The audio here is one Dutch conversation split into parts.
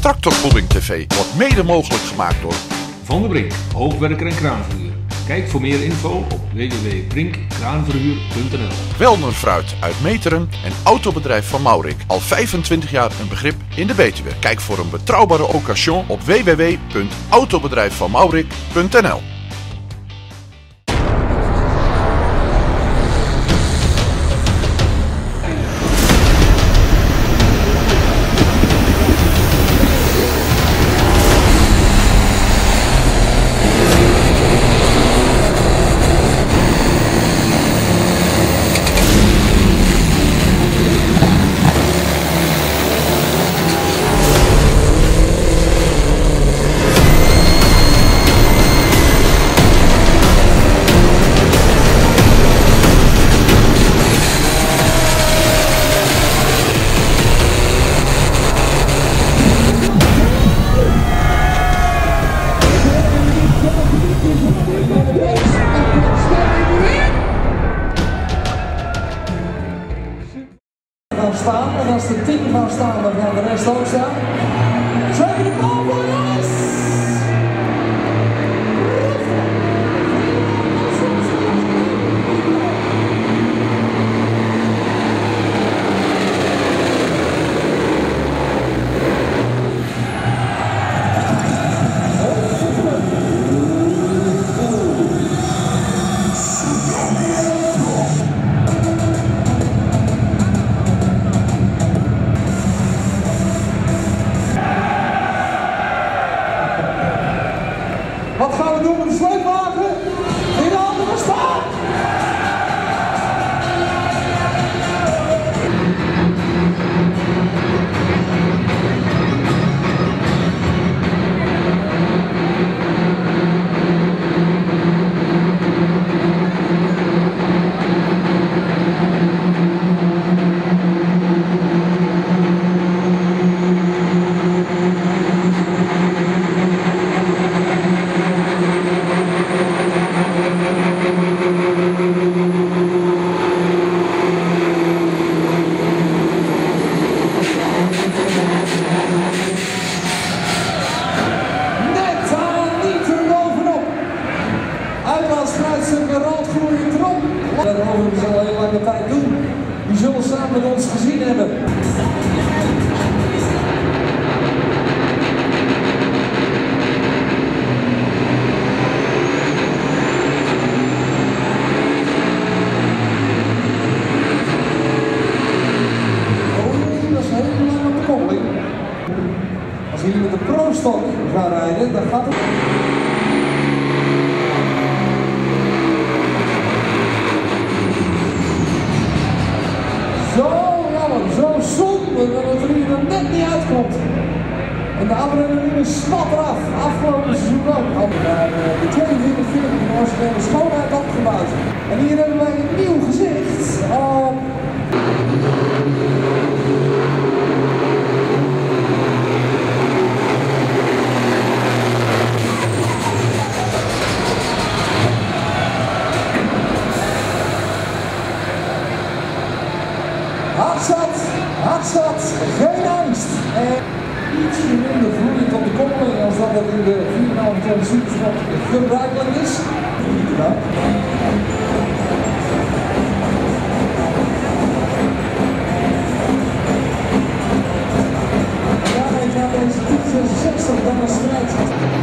Tractorvoeding TV wordt mede mogelijk gemaakt door Van der Brink, hoogwerker en kraanverhuur. Kijk voor meer info op www.brinkkraanverhuur.nl Welner Fruit uit Meteren en Autobedrijf van Maurik. Al 25 jaar een begrip in de Betuwe. Kijk voor een betrouwbare occasion op www.autobedrijfvanmaurik.nl gaan staan, dan gaan de rest ook staan. We de bal voor spat eraf. Afgelopen seizoen ook. Al naar de 22 film was er de schoonheid opgebouwd. En hier hebben wij een nieuw gezicht. Oh, Hartstad, Hartstad, geen angst. Ietsje minder vloeiend op de koppeling als dat het in de 4,5 ton superschot gebruikelijk is. Daarmee gaat deze 1066 dan een strijd.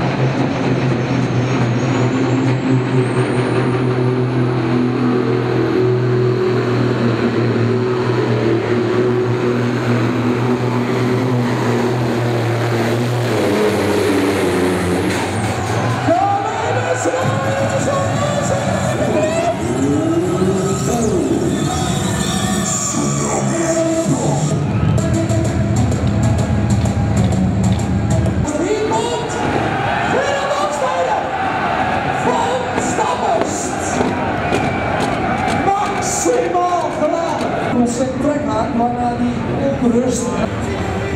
Bucharest.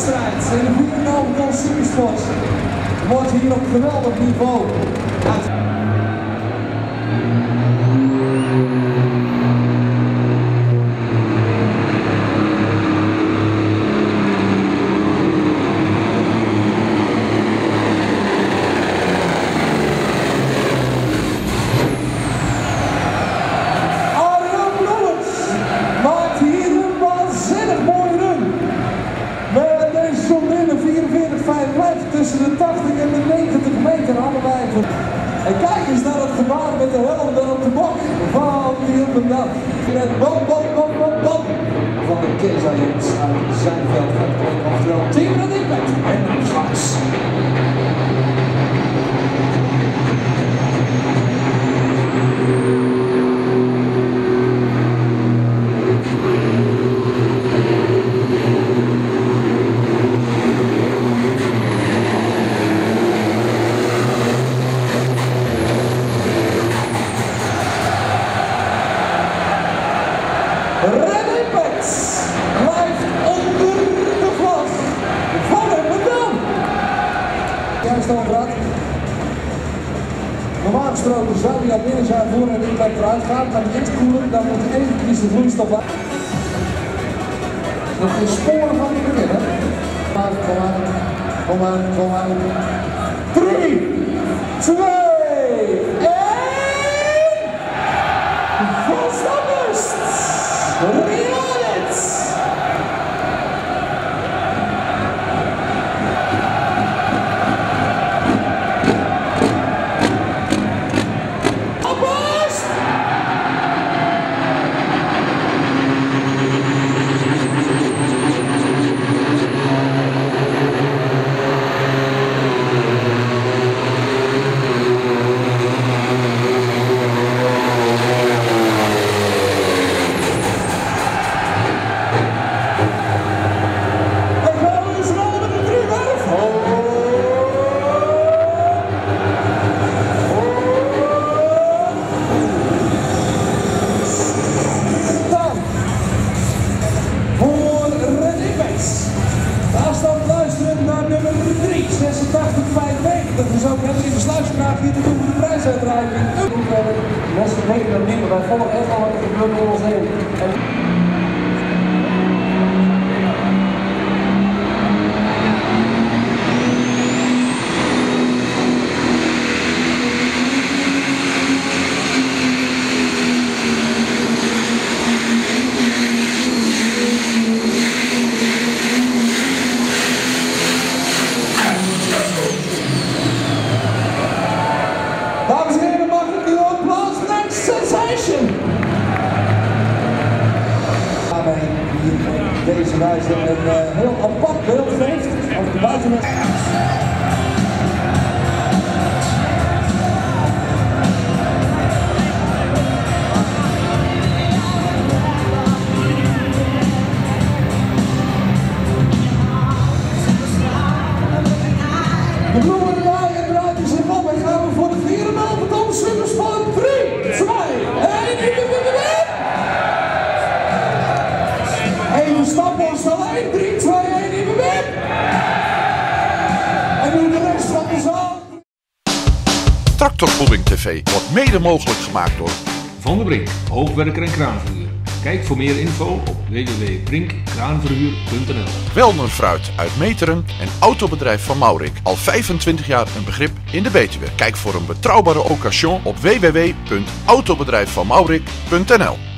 wedstrijd. En de 4,5 ton supersport wordt hier op geweldig niveau uit. En kijk eens naar het gebaar met de helm dan op de bok van Dag. Met bam, bam, bam, bam, bam. Van de Keizerjens uit zijn veld gaat komen. Oftewel Team Red Impact en straks. Normaal gesproken zou hij al binnen zijn voor Red Impact eruit gaat, maar niet koelen, dan moet eventjes de vloeistof uit. Nog geen sporen van die aan, kom aan, kom aan, kom aan. 3, 2, Dat is ook Henry Besluitsgraag hier te doen voor de prijsuitreiking. Mensen denken dat niet, maar wij volgen echt al wat er gebeurt om ons heen. Deze wijze een eh, heel apart beeld geeft over de buitenweg. Ons alleen, 3, 2, 1, in de wip! En nu de rest van de zaal. Tractorvoeding TV wordt mede mogelijk gemaakt door Van de Brink, hoogwerker en kraanverhuur. Kijk voor meer info op www.brinkkraanverhuur.nl Welner Fruit uit Meteren en autobedrijf van Maurik. Al 25 jaar een begrip in de Betuwe. Kijk voor een betrouwbare occasion op www.autobedrijfvanmaurik.nl